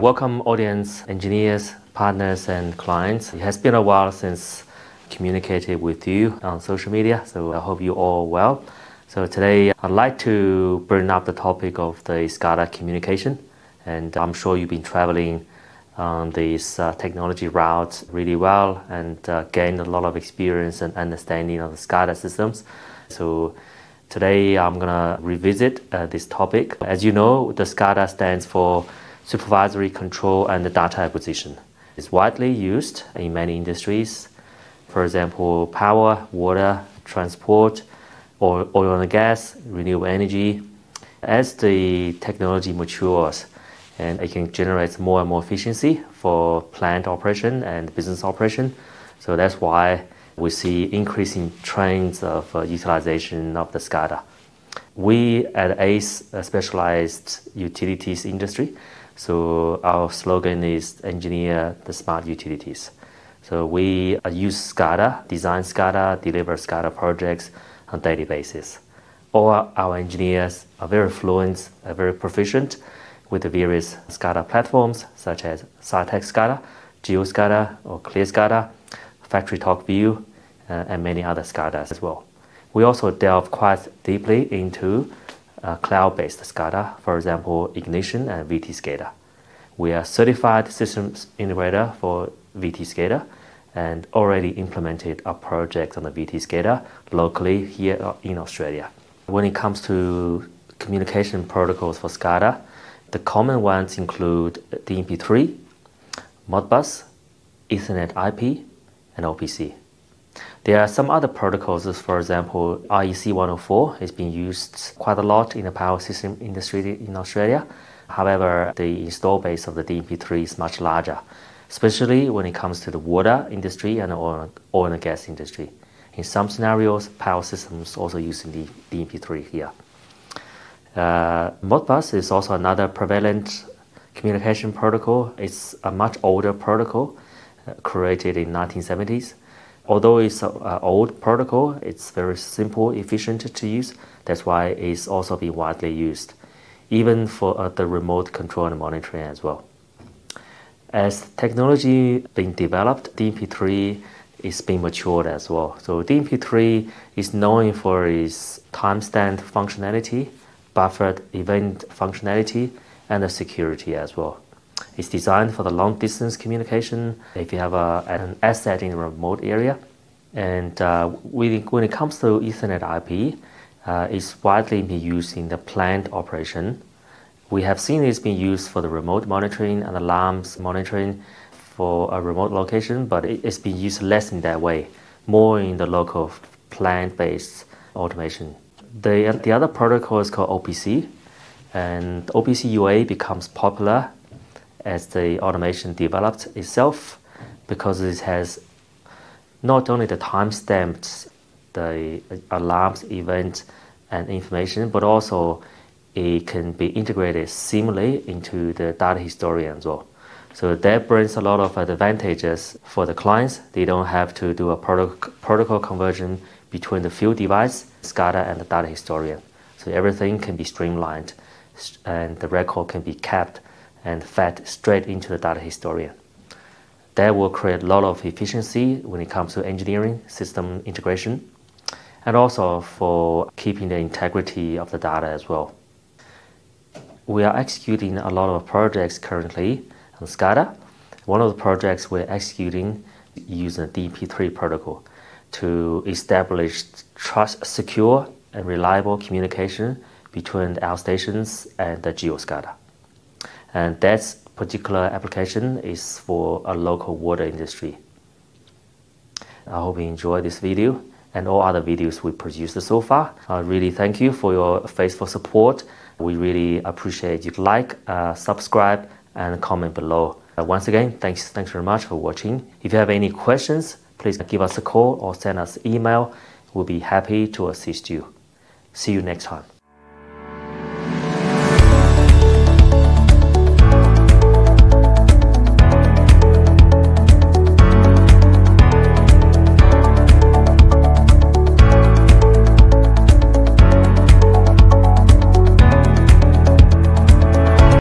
Welcome, audience, engineers, partners, and clients. It has been a while since communicated with you on social media, so I hope you all well. So today I'd like to bring up the topic of the SCADA communication, and I'm sure you've been traveling on these uh, technology routes really well and uh, gained a lot of experience and understanding of the SCADA systems. So today I'm gonna revisit uh, this topic. As you know, the SCADA stands for Supervisory Control and Data Acquisition. It's widely used in many industries for example, power, water, transport, or oil and gas, renewable energy. As the technology matures and it can generate more and more efficiency for plant operation and business operation, so that's why we see increasing trends of uh, utilization of the SCADA. We at ACE uh, specialized utilities industry, so our slogan is engineer the smart utilities. So we uh, use SCADA, design SCADA, deliver SCADA projects on daily basis. All our engineers are very fluent, are very proficient with the various SCADA platforms such as Citect SCADA, GeoSCADA or ClearSCADA, FactoryTalk View, uh, and many other SCADAs as well. We also delve quite deeply into uh, cloud-based SCADA, for example, Ignition and VT SCADA. We are certified systems integrator for VT SCADA and already implemented a project on the VT SCADA locally here in Australia. When it comes to communication protocols for SCADA, the common ones include DNP3, Modbus, Ethernet IP, and OPC. There are some other protocols, for example, IEC 104 is being used quite a lot in the power system industry in Australia. However, the install base of the DNP3 is much larger especially when it comes to the water industry and oil, oil and gas industry. In some scenarios, power systems also using the DNP3 here. Uh, Modbus is also another prevalent communication protocol. It's a much older protocol uh, created in 1970s. Although it's an old protocol, it's very simple, efficient to use. That's why it's also being widely used, even for uh, the remote control and monitoring as well. As technology being developed, DNP3 is being matured as well. So DNP3 is known for its timestamp functionality, buffered event functionality, and the security as well. It's designed for the long distance communication if you have a, an asset in a remote area. And uh, when it comes to Ethernet IP, uh, it's widely being used in the plant operation we have seen this being used for the remote monitoring and alarms monitoring for a remote location, but it's been used less in that way, more in the local plant-based automation. The, the other protocol is called OPC, and OPC UA becomes popular as the automation develops itself because it has not only the timestamps, the alarms, events, and information, but also it can be integrated seamlessly into the data historian as well. So that brings a lot of advantages for the clients. They don't have to do a protocol conversion between the field device, SCADA, and the data historian. So everything can be streamlined and the record can be kept and fed straight into the data historian. That will create a lot of efficiency when it comes to engineering, system integration, and also for keeping the integrity of the data as well we are executing a lot of projects currently on SCADA. One of the projects we're executing using the DNP3 protocol to establish trust, secure, and reliable communication between the outstations and the GeoSCADA. And that particular application is for a local water industry. I hope you enjoy this video and all other videos we produced so far. I really thank you for your faithful support we really appreciate you like, uh, subscribe, and comment below. Uh, once again, thanks, thanks very much for watching. If you have any questions, please give us a call or send us email. We'll be happy to assist you. See you next time.